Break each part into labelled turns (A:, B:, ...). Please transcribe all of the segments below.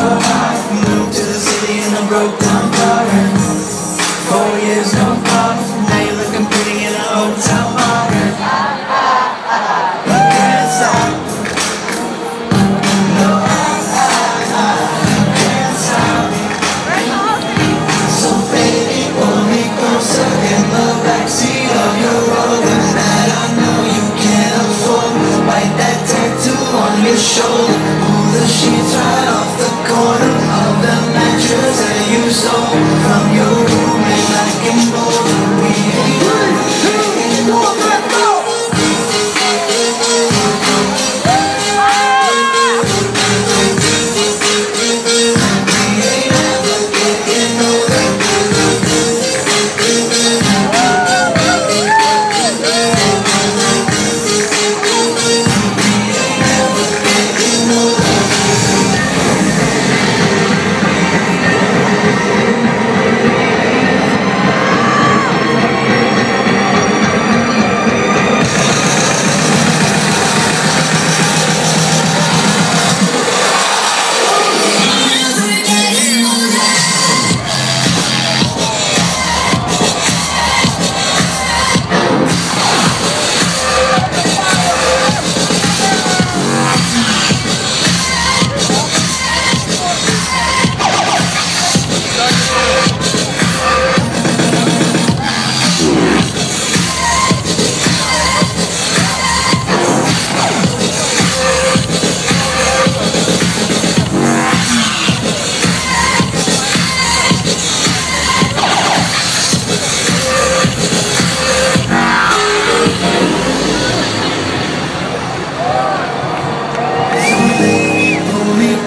A: heart. Moved to the city in a broke down car.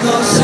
B: 것